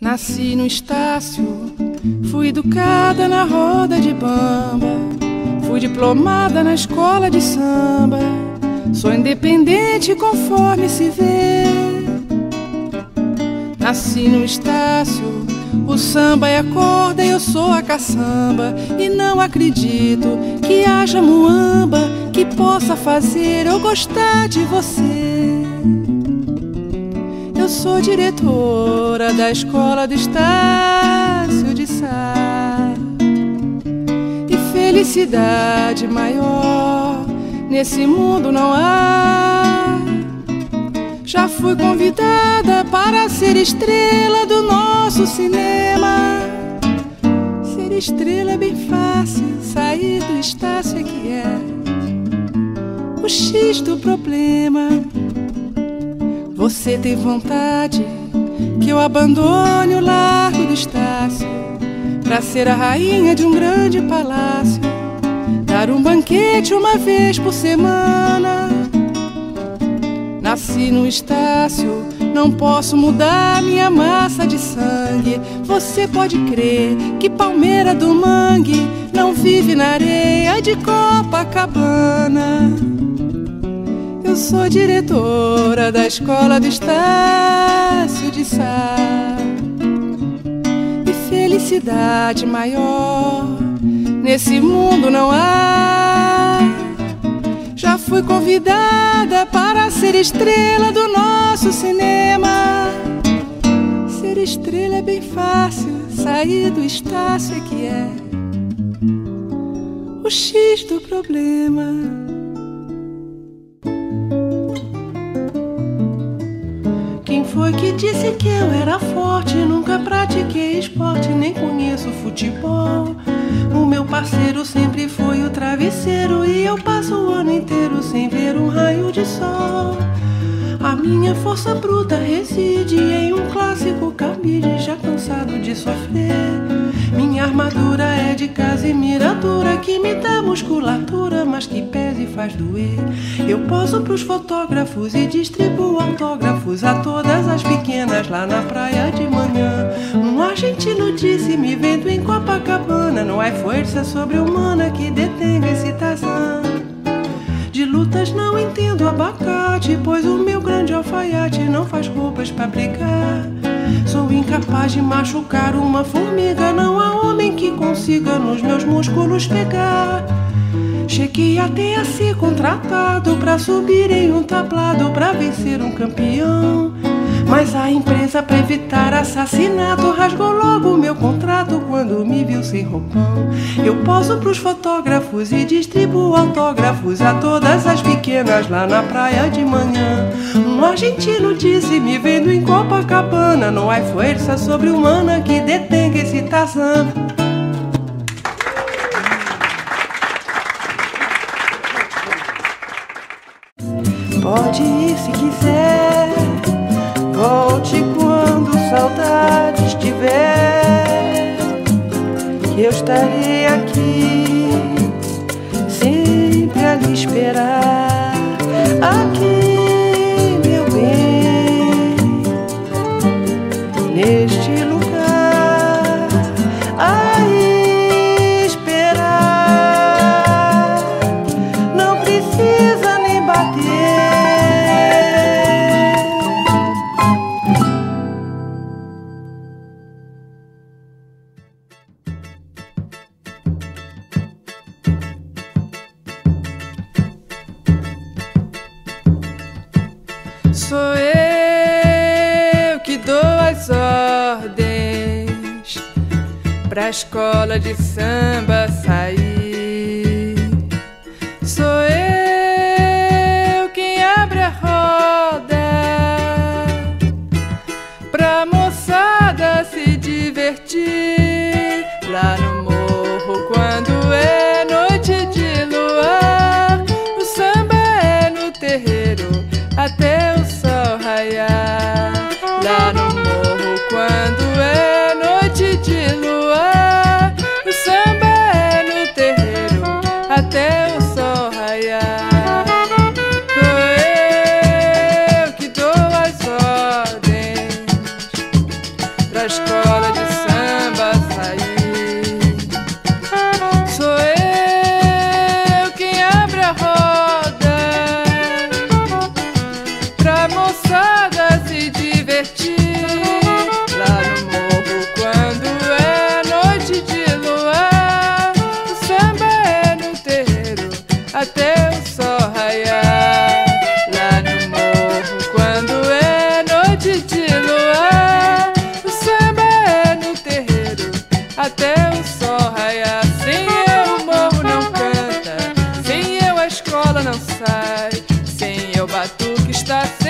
Nasci no Estácio, fui educada na roda de bamba, fui diplomada na escola de samba, sou independente conforme se vê. Nasci no Estácio, o samba é a corda e eu sou a caçamba, e não acredito que haja muamba que possa fazer eu gostar de você sou diretora da escola do Estácio de Sá. E felicidade maior nesse mundo não há. Já fui convidada para ser estrela do nosso cinema. Ser estrela é bem fácil, sair do Estácio é que é o X do problema. Você tem vontade que eu abandone o largo do Estácio para ser a rainha de um grande palácio, dar um banquete uma vez por semana. Nasci no Estácio, não posso mudar minha massa de sangue. Você pode crer que palmeira do mangue não vive na areia de Copacabana. Eu sou diretora da escola do Estácio de Sá. E felicidade maior nesse mundo não há. Já fui convidada para ser estrela do nosso cinema. Ser estrela é bem fácil, sair do Estácio é que é o X do problema. Foi que disse que eu era forte? Nunca pratiquei esporte, nem conheço futebol. O meu parceiro sempre foi o travesseiro e eu passo o ano inteiro sem ver um raio de sol. A minha força bruta reside em um clássico cabide, já cansado de sofrer. Minha armadura é de casimira dura que me dá musculatura, mas que pesa e faz doer. Eu poso pros fotógrafos e distribuo autógrafos a todas as pequenas lá na praia de manhã. Um argentino disse, me vendo em Copacabana, não é força sobre-humana que detém excitação. De lutas não entendo abacate, pois o meu grande alfaiate não faz roupas para brigar. Sou incapaz de machucar uma formiga, não há homem que consiga nos meus músculos pegar. Cheguei até a ser contratado para subir em um tablado para vencer um campeão. Mas a empresa, para evitar assassinato, rasgou logo meu contrato quando me viu sem roupão. Eu poso pros fotógrafos e distribuo autógrafos a todas as pequenas lá na praia de manhã. Um argentino disse, me vendo em Copacabana, não há força sobre-humana que detenha esse Tarzan. Saudades tiver, que eu estarei escola de samba sair. está it.